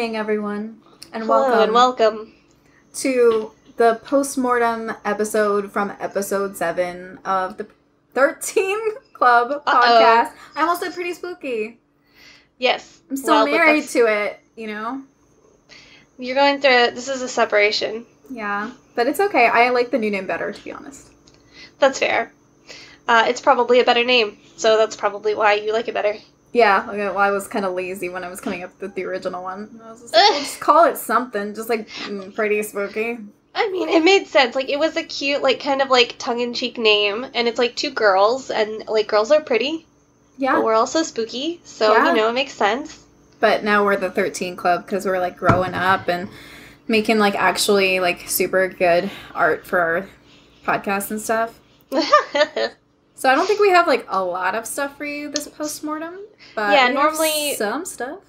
evening, everyone, and Hello welcome and welcome. to the postmortem episode from episode seven of the 13 Club Uh-oh. podcast. I almost said pretty spooky. Yes. I'm still well, married to it, you know? You're going through. This is a separation. Yeah, but it's okay. I like the new name better, to be honest. That's fair. Uh, it's probably a better name, so that's probably why you like it better. Yeah, okay, well, I was kind of lazy when I was coming up with the original one. I was just like, we'll just call it something, just like mm, pretty spooky. I mean, it made sense. Like, it was a cute, like, kind of like tongue in cheek name, and it's like two girls, and like, girls are pretty, but Yeah, we're also spooky, so, Yeah. you know, it makes sense. but now we're the 13 Club because we're like growing up and making like actually like super good art for our podcast and stuff. So I don't think we have like a lot of stuff for you this postmortem, but Yeah, normally- some stuff.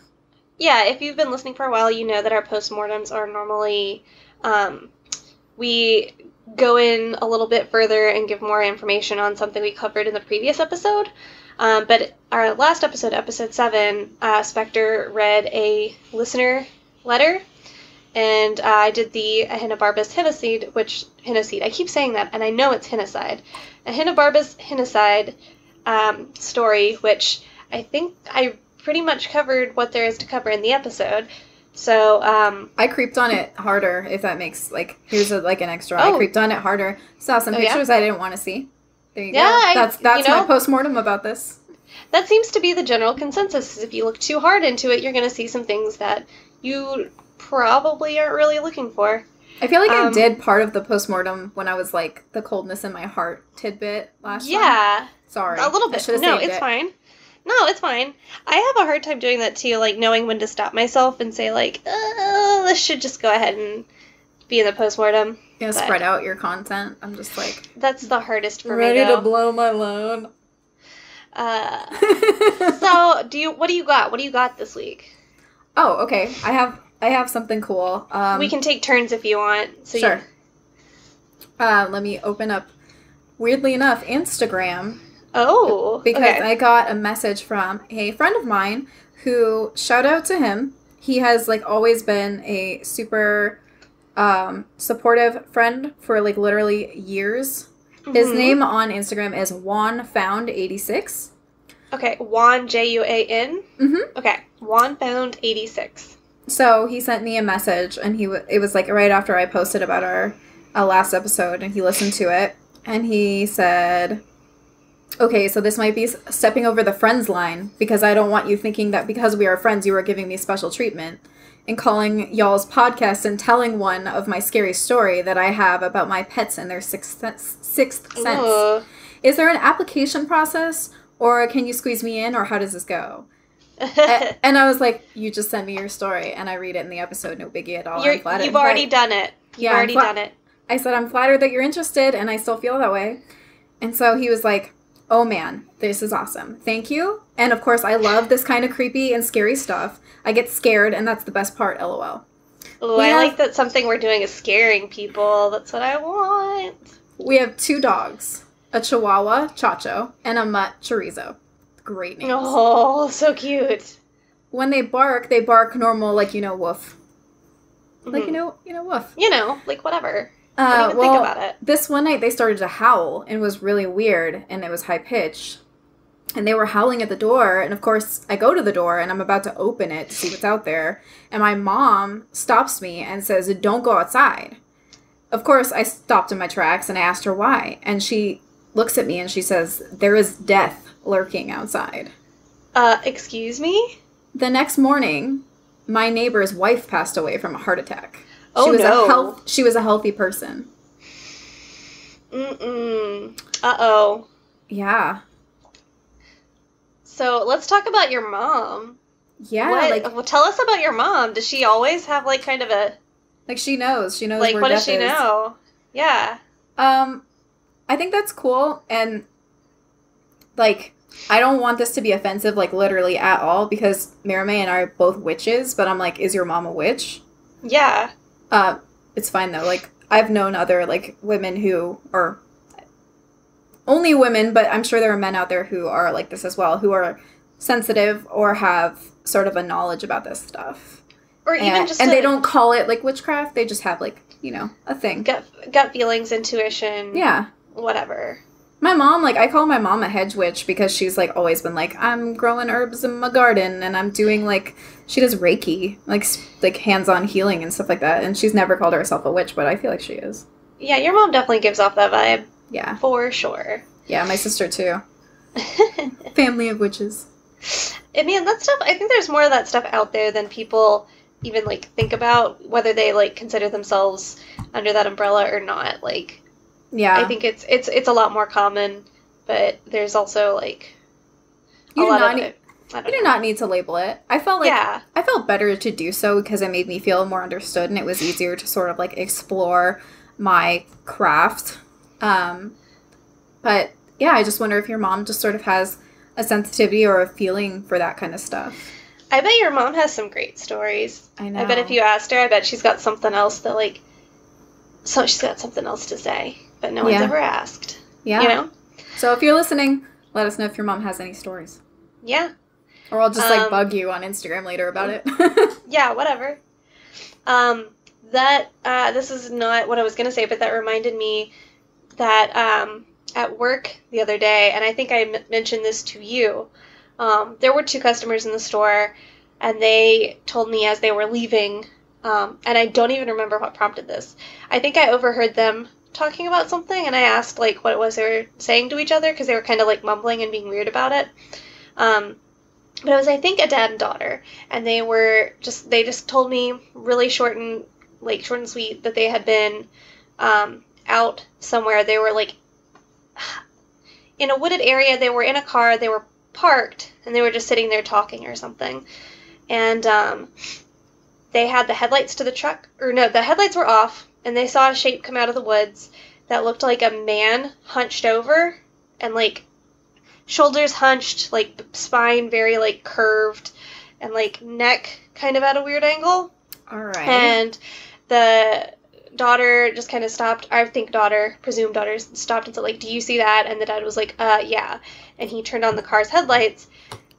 yeah, if you've been listening for a while, you know that our postmortems are normally um, we go in a little bit further and give more information on something we covered in the previous episode. Um, but our last episode, episode seven, uh, Spectre read a listener letter, and uh, I did the Ahenobarbus Hinocide, which Hinocide. I keep saying that, and I know it's Hinocide. Ahenobarbus Hinocide um, story, which I think I pretty much covered what there is to cover in the episode. So, um, I creeped on it harder, if that makes like here's a, like an extra. Oh. I creeped on it harder. Saw some Oh, yeah? pictures I didn't want to see. There you Yeah, go. I- That's that's you my know- postmortem about this. that seems to be the general consensus. is If you look too hard into it, you're going to see some things that you probably aren't really looking for. I feel like I Um, did part of the postmortem when I was like the coldness in my heart tidbit last time. Yeah, Sorry. a little bit. should've No, it's it. fine. No, it's fine. I have a hard time doing that too, like knowing when to stop myself and say like, uh, this should just go ahead and be in the postmortem. You know, but- spread out your content. I'm just like That's the hardest for me Ready to blow my load. Uh, so, do you? What do you got? What do you got this week? oh, okay. I have I have something cool. Um, we can take turns if you want. So you- sure. Uh, let me open up. Weirdly enough, Instagram oh, because okay. I got a message from a friend of mine who shout out to him. He has like always been a super um, supportive friend for like literally years. His Mhm. name on Instagram is Juan Found eighty six. Okay, Juan J U A N. Mhm. Okay, Juan found eighty six. So he sent me a message, and he w- it was like right after I posted about our, last episode, and he listened to it, and he said, "Okay, so this might be stepping over the friends line because I don't want you thinking that because we are friends, you are giving me special treatment." And calling y'all's podcast and telling one of my scary story that I have about my pets and their sixth sense. Sixth sense. Is there an application process, or can you squeeze me in, or how does this go? And I was like, "You just send me your story, and I read it in the episode. No biggie at all. You're, you've already done it. You've Yeah, already done it. I said, "I'm flattered that you're interested, and I still feel that way." And so he was like, "Oh man, this is awesome. Thank you." And of course, I love this kind of creepy and scary stuff. I get scared, and that's the best part. LOL. We I have- like that something we're doing is scaring people. That's what I want. We have two dogs: a Chihuahua, Chacho, and a Mutt, Chorizo. Great names. Oh, so cute. When they bark, they bark normal, like you know, woof. Like Mhm. you know, you know, woof. You know, like whatever. Uh, well, think about it. this one night they started to howl and it was really weird and it was high pitched. And they were howling at the door, and of course, I go to the door and I'm about to open it to see what's out there. And my mom stops me and says, Don't go outside. Of course, I stopped in my tracks and I asked her why. And she looks at me and she says, There is death lurking outside. Uh, excuse me? The next morning, my neighbor's wife passed away from a heart attack. Oh, she was no. a health she was a healthy person. Mm-mm. Uh-oh. Yeah. So let's talk about your mom. Yeah, what, like well, tell us about your mom. Does she always have like kind of a Like she knows. She knows like what does she is. know? Yeah. Um, I think that's cool, and like I don't want this to be offensive, like literally at all, because Marimay and I are both witches. But I'm like, is your mom a witch? Yeah. Uh, it's fine though. Like I've known other like women who are only women, but I'm sure there are men out there who are like this as well, who are sensitive or have sort of a knowledge about this stuff. or even and, just and a they don't call it like witchcraft. They just have like you know a thing. gut gut feelings, intuition, Yeah. whatever. My mom, like, I call my mom a hedge witch because she's like always been like, I'm growing herbs in my garden and I'm doing like, she does Reiki, like, like hands on healing and stuff like that. And she's never called herself a witch, but I feel like she is. Yeah, your mom definitely gives off that vibe Yeah. for sure. Yeah, my sister too. Family of witches. I mean, that stuff. I think there's more of that stuff out there than people even like think about whether they like consider themselves under that umbrella or not. Like, Yeah. I think it's it's it's a lot more common, but there's also like a you do lot not of need, it. I don't you do know. not need to label it. I felt like yeah, I felt better to do so because it made me feel more understood and it was easier to sort of like explore my craft. Um, but yeah, I just wonder if your mom just sort of has a sensitivity or a feeling for that kind of stuff. I bet your mom has some great stories. I know. I bet if you asked her, I bet she's got something else that like, so she's got something else to say, but no one's ever asked. yeah. You know? So if you're listening, let us know if your mom has any stories, Yeah. or I'll just like Um, bug you on Instagram later about it. Yeah, whatever. Um, that uh, this is not what I was gonna say, but that reminded me that um, at work the other day, and I think I m- mentioned this to you. Um, there were two customers in the store, and they told me as they were leaving, um, and I don't even remember what prompted this. I think I overheard them talking about something, and I asked like what it was they were saying to each other because they were kind of like mumbling and being weird about it. Um, but it was I think a dad and daughter, and they were just they just told me really short and like short and sweet that they had been um, out somewhere. They were like in a wooded area. They were in a car. They were parked, and they were just sitting there talking or something. And um, they had the headlights to the truck, or no, the headlights were off, and they saw a shape come out of the woods that looked like a man hunched over and like shoulders hunched, like spine very like curved, and like neck kind of at a weird angle. All right. And the daughter just kind of stopped. I think daughter, presumed daughter, stopped and said like, "Do you see that?" And the dad was like, "Uh, yeah." And he turned on the car's headlights,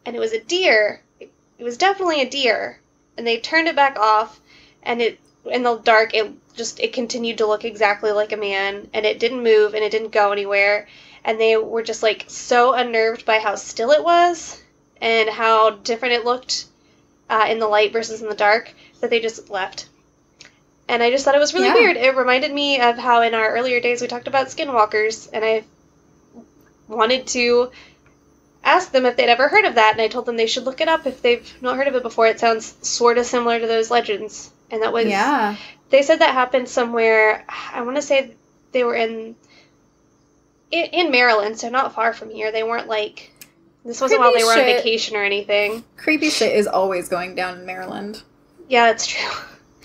and it was a deer. It was definitely a deer. And they turned it back off, and it in the dark it just it continued to look exactly like a man, and it didn't move and it didn't go anywhere. And they were just like so unnerved by how still it was and how different it looked uh, in the light versus in the dark that they just left. And I just thought it was really Yeah. weird. It reminded me of how in our earlier days we talked about skinwalkers, and I wanted to ask them if they'd ever heard of that, and I told them they should look it up if they've not heard of it before. It sounds sort of similar to those legends. And that was yeah. they said that happened somewhere. I want to say they were in, in in Maryland, so not far from here. They weren't like this wasn't while they Creepy were on vacation or anything. Creepy shit is always going down in Maryland. Yeah, that's true.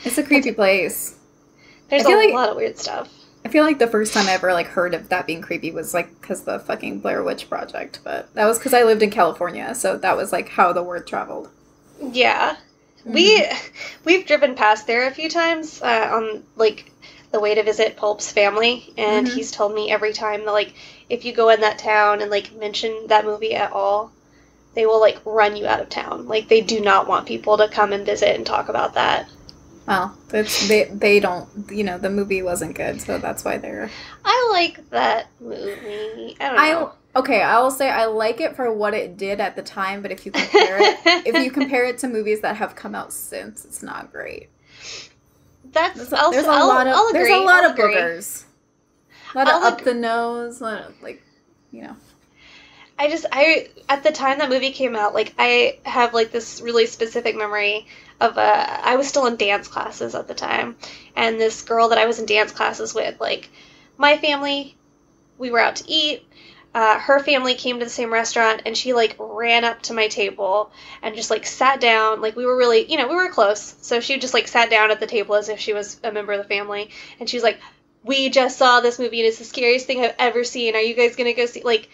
It's a creepy place. There's a like- lot of weird stuff. I feel like the first time I ever like heard of that being creepy was like because the fucking Blair Witch Project, but that was because I lived in California, so that was like how the word traveled. Yeah, we we've driven past there a few times uh, on like the way to visit Pulp's family, and Mhm. he's told me every time that like if you go in that town and like mention that movie at all, they will like run you out of town. Like they do not want people to come and visit and talk about that. Well, it's they they don't you know the movie wasn't good, so that's why they're. I like that movie. I don't know. I okay, I will say I like it for what it did at the time, but if you compare it, if you compare it to movies that have come out since, it's not great. That's There's a, I'll, there's a I'll, lot of I'll there's agree. a lot I'll of agree. boogers, a lot of up the nose, of, like you know. I just I at the time that movie came out, like I have like this really specific memory of uh I was still in dance classes at the time, and this girl that I was in dance classes with, like my family, we were out to eat. Uh, her family came to the same restaurant, and she like ran up to my table and just like sat down. Like we were really, you know, we were close, so she just like sat down at the table as if she was a member of the family, and she was like, "We just saw this movie, and it's the scariest thing I've ever seen. Are you guys gonna go see?" Like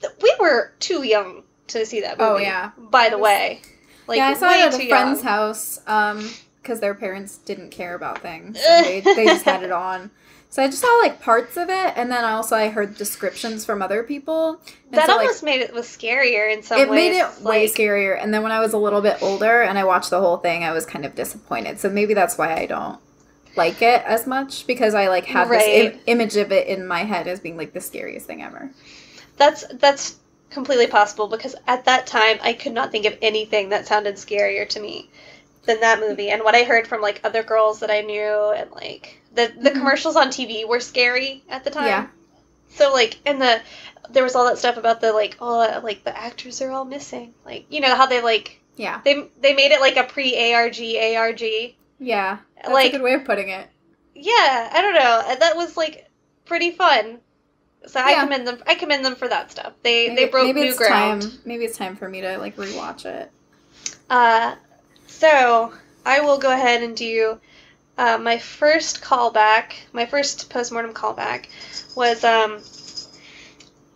th- we were too young to see that movie. Oh, yeah. By the way, like yeah, I saw it at a friend's young. house. Um, because their parents didn't care about things. they, they just had it on. So I just saw like parts of it, and then also I heard descriptions from other people. And that so, like, almost made it was scarier in some it ways. made it way scarier. And then when I was a little bit older and I watched the whole thing, I was kind of disappointed. So maybe that's why I don't like it as much because I like have this Im- image of it in my head as being like the scariest thing ever. That's that's completely possible because at that time I could not think of anything that sounded scarier to me than that movie. And what I heard from like other girls that I knew and like the the Mhm. commercials on TV were scary at the time. Yeah. So like and the there was all that stuff about the like oh like the actors are all missing. Like you know how they like Yeah. they they made it like a pre ARG ARG. Yeah. That's Like- a good way of putting it. Yeah, I don't know. That was like pretty fun. So I commend them. I commend them for that stuff. They Maybe, they broke maybe new it's ground. time. Maybe it's time for me to like rewatch it. Uh, so I will go ahead and do uh, my first callback. My first postmortem callback was um,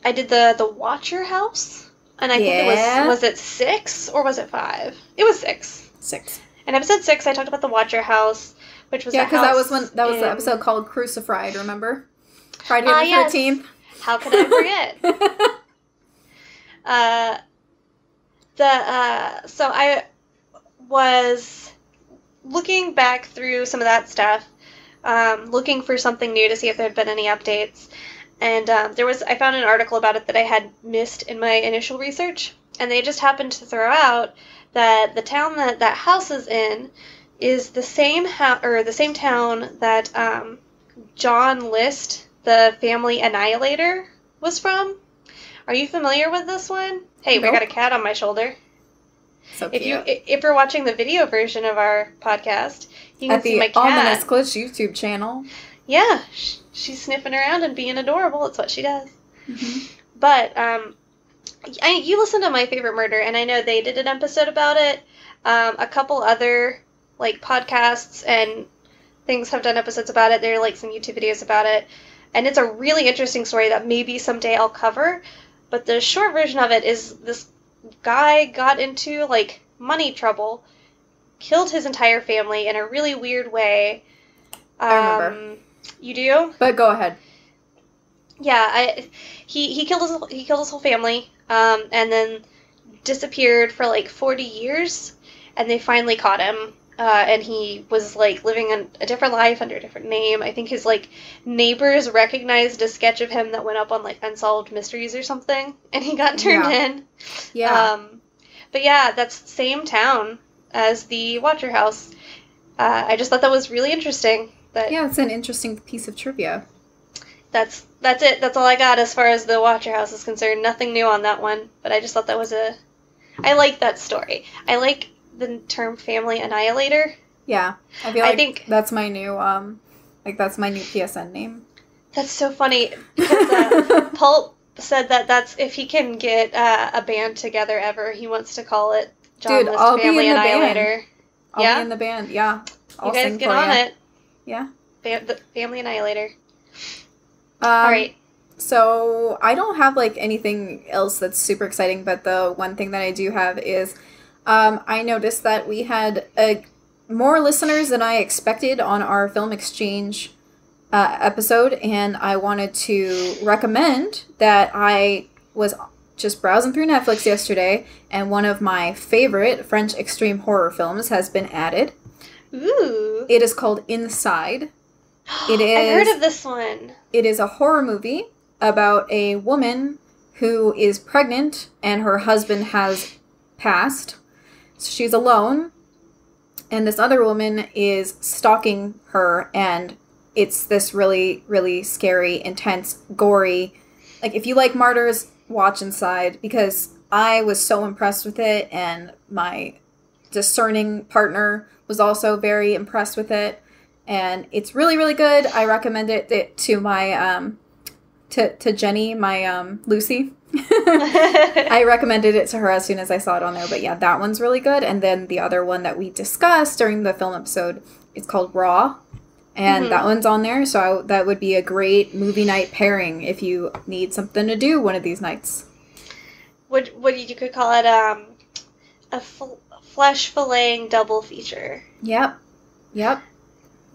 I did the the Watcher House, and I think it was was it six or was it five? It was six. Six. In episode six, I talked about the Watcher House, which was Yeah, because that was when that was the episode called Crucified. Remember? Friday Ah, the yes. Thirteenth. How could I forget? Uh, the uh, so I was looking back through some of that stuff, um, looking for something new to see if there had been any updates, and um, there was I found an article about it that I had missed in my initial research, and they just happened to throw out that the town that that house is in is the same house or the same town that um, John List, the family annihilator, was from. Are you familiar with this one? Hey, we Nope. got a cat on my shoulder. So If you if you're watching the video version of our podcast, you can At see my cat. the. Ominous Glitch YouTube channel. Yeah, sh- she's sniffing around and being adorable. It's what she does. Mm-hmm. But um, I, you listen to my favorite murder, and I know they did an episode about it. Um, a couple other like podcasts and things have done episodes about it. There are like some YouTube videos about it, and it's a really interesting story that maybe someday I'll cover. But the short version of it is this guy got into like money trouble, killed his entire family in a really weird way. Um, I remember. You do? But go ahead. Yeah, I, he he killed his he killed his whole family, um, and then disappeared for like forty years, and they finally caught him. Uh, and he was like living a different life under a different name. I think his like neighbors recognized a sketch of him that went up on like Unsolved Mysteries or something, and he got turned Yeah. in. Yeah. Um, but yeah, that's the same town as the Watcher House. Uh, I just thought that was really interesting. That yeah, it's an interesting piece of trivia. that's that's it. That's all I got as far as the Watcher House is concerned. Nothing new on that one, but I just thought that was a. I like that story. I like the term family annihilator. Yeah. I feel I think- that's my new um like that's my new PSN name. That's so funny because uh, Pulp said that that's if he can get uh, a band together ever, he wants to call it John Dude, List I'll be Family in the band. Annihilator. I'll Yeah? be in the band. Yeah. I'll you guys get on ya. it. Yeah. The Family Annihilator. Um, all right. So I don't have like anything else that's super exciting, but the one thing that I do have is um, I noticed that we had uh, more listeners than I expected on our film exchange uh, episode, and I wanted to recommend that I was just browsing through Netflix yesterday, and one of my favorite French extreme horror films has been added. Ooh. It is called Inside. It I've heard of this one. It is a horror movie about a woman who is pregnant and her husband has passed. So she's alone, and this other woman is stalking her, and it's this really, really scary, intense, gory. Like, if you like Martyrs, watch Inside because I was so impressed with it, and my discerning partner was also very impressed with it and it's really really good i recommend it, to my um to, to jenny my um lucy i recommended it to her as soon as i saw it on there but yeah that one's really good and then the other one that we discussed during the film episode is called raw and Mhm. that one's on there so I, that would be a great movie night pairing if you need something to do one of these nights what what you could call it um a fl- flesh filleting double feature. yep Yep.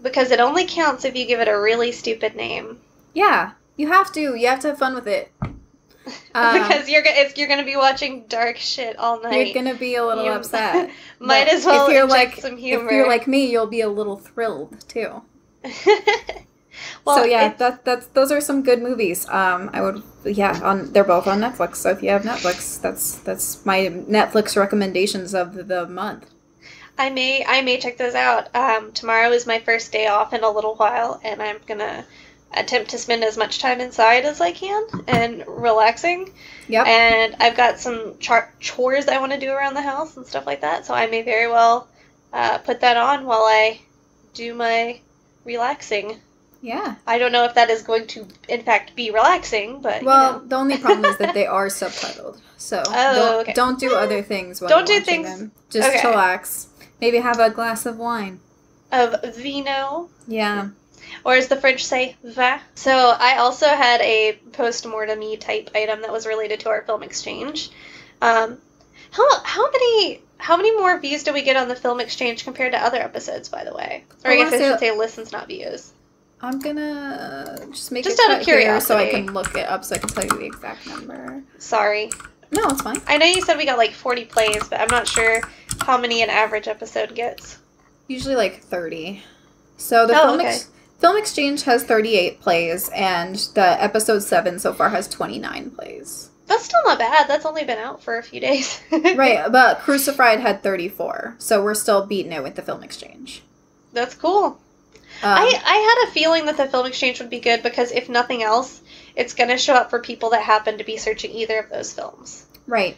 because it only counts if you give it a really stupid name. Yeah. You have to. You have to have fun with it. Um, because you're if you're gonna be watching dark shit all night. you're gonna be a little upset. Might But as well if you're like some humor. if you're like me, you'll be a little thrilled too. well, so yeah, that that's those are some good movies. Um, I would yeah, on they're both on Netflix. So if you have Netflix, that's that's my Netflix recommendations of the month. I may I may check those out. Um, tomorrow is my first day off in a little while, and I'm gonna attempt to spend as much time inside as I can and relaxing. Yep. And I've got some char- chores I want to do around the house and stuff like that. So I may very well uh, put that on while I do my relaxing. yeah. I don't know if that is going to, in fact, be relaxing, but Well, you know. the only problem is that they are subtitled. So Oh, don't, okay. don't do other things when Don't do things- them. Just okay. chillax. Maybe have a glass of wine. of vino. Yeah. Or as the French say, va. So I also had a post-mortem type item that was related to our film exchange. Um, how how many how many more views do we get on the film exchange compared to other episodes? By the way, or I I guess I should say listens, not views. I'm gonna just make Just it out of here so I can look it up so I can tell you the exact number. Sorry, No, it's fine. I know you said we got like 40 plays, but I'm not sure how many an average episode gets. Usually like 30. So the Oh, film, okay. ex- film exchange has 38 plays, and the episode 7 so far has 29 plays. That's still not bad. That's only been out for a few days. right, but Crucified had 34, so we're still beating it with the film exchange. That's cool. Um, I, I had a feeling that the film exchange would be good because if nothing else, it's going to show up for people that happen to be searching either of those films. right.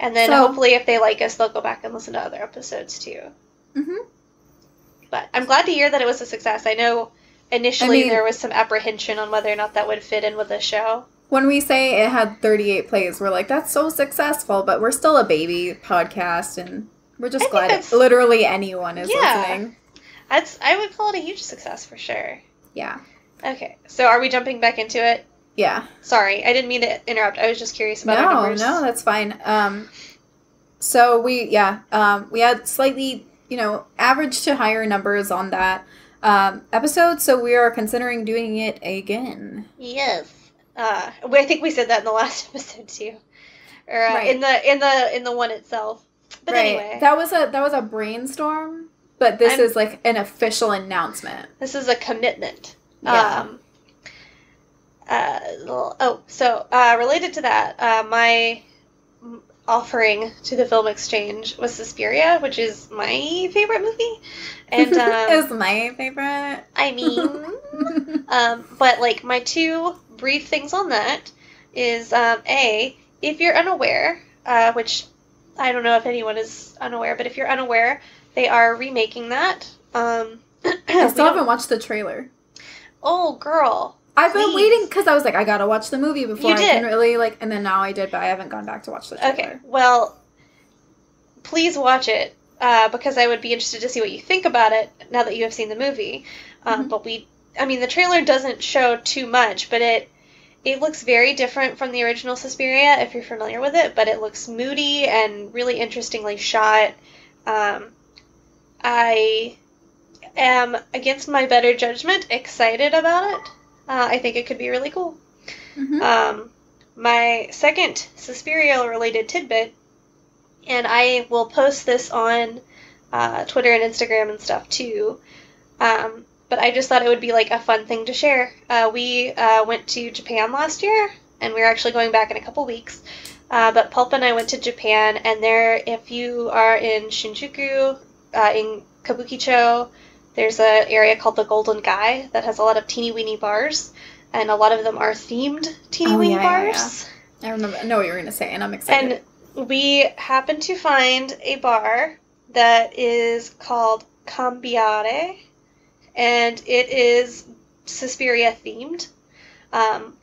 And then So- hopefully, if they like us, they'll go back and listen to other episodes too. hmm But I'm glad to hear that it was a success. I know initially I mean- there was some apprehension on whether or not that would fit in with the show. When we say it had 38 plays, we're like, that's so successful, but we're still a baby podcast, and we're just think glad literally anyone is Yeah. listening. That's I would call it a huge success for sure. Yeah. Okay, so are we jumping back into it? Yeah. Sorry, I didn't mean to interrupt. I was just curious about no, numbers. no, that's fine. Um, so we, yeah, um, we had slightly, you know, average to higher numbers on that um, episode, so we are considering doing it again. Yes. Uh, we- I think we said that in the last episode too, or uh, Right. in the in the in the one itself. But right. anyway, that was a that was a brainstorm, but this I'm- is like an official announcement. this is a commitment. Yeah. Um, uh, oh, so uh, related to that, uh, my offering to the film exchange was Suspiria, which is my favorite movie, and um, is my favorite. I mean. Um, but like my two brief things on that is um, a if you're unaware, uh, which I don't know if anyone is unaware, but if you're unaware, they are remaking that. Um, I still haven't watched the trailer. Oh, girl, I've been Please. waiting because I was like, I gotta watch the movie before You I did. can really like, and then now I did, but I haven't gone back to watch the trailer. Okay, well, please watch it uh, because I would be interested to see what you think about it now that you have seen the movie. Um, Mhm. But we, I mean, the trailer doesn't show too much, but it it looks very different from the original Suspiria if you're familiar with it. But it looks moody and really interestingly shot. Um, I am, against my better judgment, excited about it. Uh, I think it could be really cool. Mhm. Um, my second Suspiria related tidbit, and I will post this on uh, Twitter and Instagram and stuff too. Um, but I just thought it would be like a fun thing to share. Uh, we uh, went to Japan last year, and we're actually going back in a couple weeks. Uh, but Pulp and I went to Japan, and there, if you are in Shinjuku, uh, in Kabukicho, there's an area called the Golden Gai that has a lot of teeny weeny bars, and a lot of them are themed teeny Oh, weeny yeah, yeah, yeah. bars. I remember. I know what you were gonna say, and I'm excited. And we happened to find a bar that is called Cambiare, and it is Suspiria themed. Um,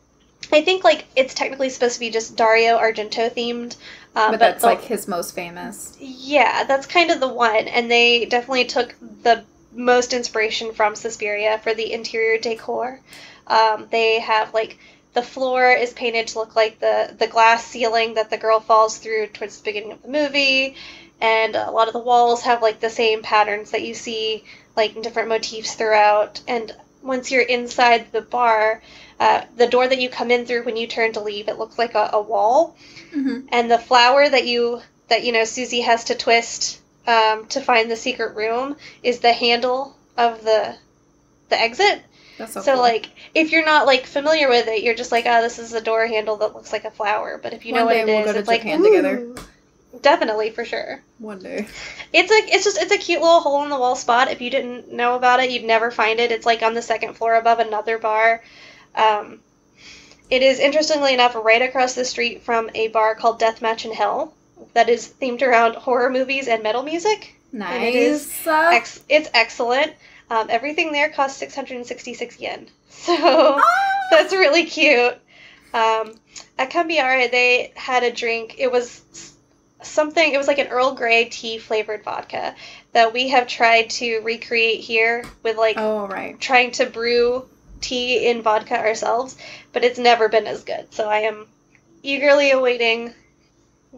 I think like it's technically supposed to be just Dario Argento themed, uh, but that's the- like his most famous. yeah, that's kind of the one, and they definitely took the most inspiration from Suspiria for the interior decor. Um, they have like the floor is painted to look like the the glass ceiling that the girl falls through towards the beginning of the movie, and a lot of the walls have like the same patterns that you see like different motifs throughout. And once you're inside the bar, uh, the door that you come in through when you turn to leave, it looks like a, a wall, Mm-hmm. and the flower that you that you know Susie has to twist um, to find the secret room is the handle of the the exit. That's so, So cool. like if you're not like familiar with it, you're just like, oh, this is a door handle that looks like a flower. But if you know what it we'll is, it's like Japan together. Definitely for sure. one day. It's like it's just it's a cute little hole in the wall spot. If you didn't know about it, you'd never find it. It's like on the second floor above another bar. Um, it is interestingly enough right across the street from a bar called Deathmatch in Hell that is themed around horror movies and metal music. Nice. it is Ex- it's excellent. Um, everything there costs 666 yen. So ah! that's really cute. Um, at Cambiare, they had a drink. It was something, it was like an Earl Grey tea flavored vodka that we have tried to recreate here with like oh right. trying to brew tea in vodka ourselves, but it's never been as good. So I am eagerly awaiting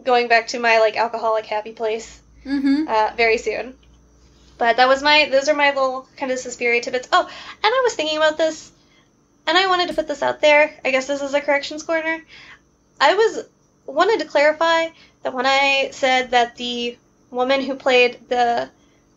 going back to my like alcoholic happy place Mm-hmm. uh, very soon. But that was my those are my little kind of Suspiria tidbits. Oh, and I was thinking about this, and I wanted to put this out there. I guess this is a corrections corner. I was wanted to clarify that when I said that the woman who played the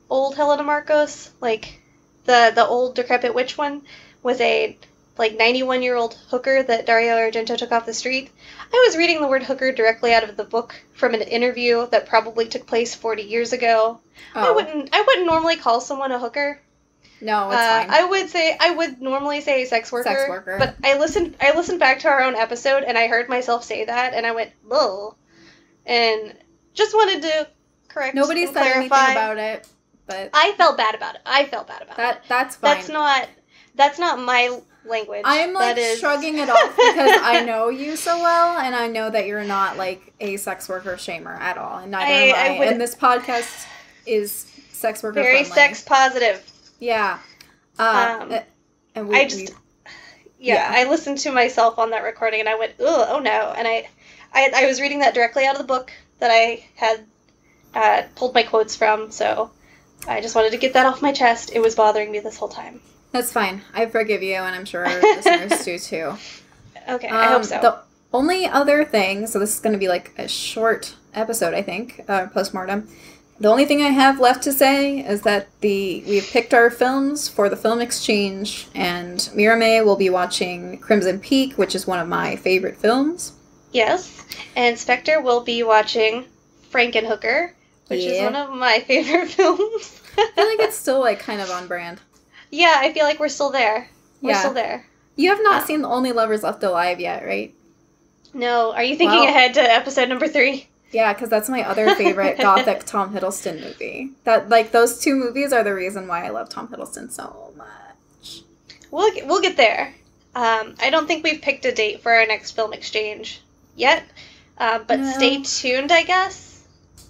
old Helena Markos, like the the old decrepit witch one, was a like 91 year old hooker that Dario Argento took off the street. I was reading the word hooker directly out of the book from an interview that probably took place 40 years ago. Oh. I wouldn't I wouldn't normally call someone a hooker. no, it's Uh, fine. I would say I would normally say sex worker. Sex worker. But I listened I listened back to our own episode and I heard myself say that and I went, "Ugh." And just wanted to correct Nobody said anything about it, but I felt bad about it. I felt bad about it. that that's fine. That's not that's not my language. I'm like That is- shrugging it off because I know you so well, and I know that you're not like a sex worker shamer at all, and neither I- am I I. and this podcast is sex worker very friendly. sex positive. Yeah. Uh, Um, uh, and we, I just yeah, Yeah. I listened to myself on that recording and I went, "Ugh, oh no." And I I I was reading that directly out of the book that I had uh, pulled my quotes from, so I just wanted to get that off my chest. It was bothering me this whole time. That's fine. I forgive you, and I'm sure our listeners do too. Okay, I hope Um, so. The only other thing, so this is going to be like a short episode, I think, uh, postmortem. The only thing I have left to say is that the we've picked our films for the film exchange, and Mirame will be watching Crimson Peak, which is one of my favorite films. yes, and Spectre will be watching Frankenhooker, which is one of my favorite films. I feel like it's still like kind of on brand. Yeah, I feel like we're still there. We're Yeah. still there. You have not Uh, seen The Only Lovers Left Alive yet, right? No, are you thinking Well- ahead to episode number three? Yeah, because that's my other favorite gothic Tom Hiddleston movie. That like those two movies are the reason why I love Tom Hiddleston so much. We'll get, we'll get there. Um, I don't think we've picked a date for our next film exchange yet, uh, but No. stay tuned, I guess.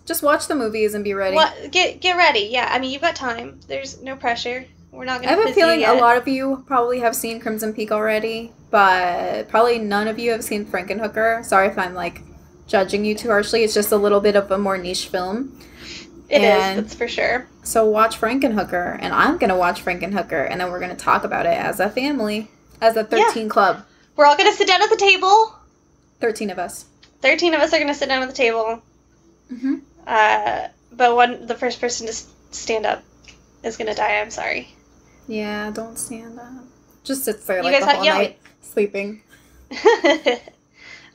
Just watch the movies and be ready. What get get ready? Yeah, I mean you've got time. There's no pressure. We're not I gonna. have a feeling a lot of you probably have seen Crimson Peak already, but probably none of you have seen Frankenhooker. Sorry if I'm like judging you too harshly. It's just a little bit of a more niche film. It is. and- That's for sure. So watch Frankenhooker, and I'm gonna watch Frankenhooker, and then we're gonna talk about it as a family, as a 13 club. We're all gonna sit down at the table. 13 of us. Thirteen of us are gonna sit down at the table. Mm-hmm. Uh, but one, the first person to stand up is gonna die. I'm sorry. Yeah, don't stand up. Just sits there You like guys the have- whole yeah. night, sleeping.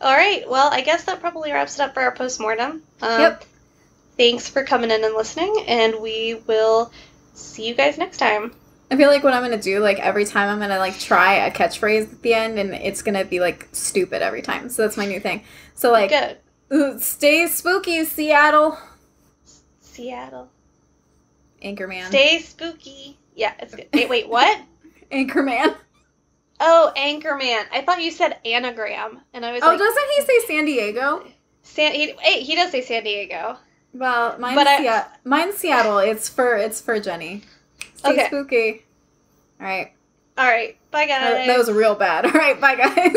All right. Well, I guess that probably wraps it up for our postmortem. Um, Yep. Thanks for coming in and listening, and we will see you guys next time. I feel like what I'm gonna do, like every time I'm gonna like try a catchphrase at the end, and it's gonna be like stupid every time. So that's my new thing. So like, ooh, stay spooky, Seattle. Seattle. Anchorman. Stay spooky. Yeah, it's good. Wait, wait, what? Anchorman. Oh, Anchorman. I thought you said anagram, and I was Oh, like, doesn't he say San Diego? San- he, hey, he does say San Diego. Well, mine's, But I- Sea- mine's Seattle. It's for it's for Jenny. Stay Okay. spooky. All right. All right. Bye, guys. That, that was real bad. All right. Bye, guys.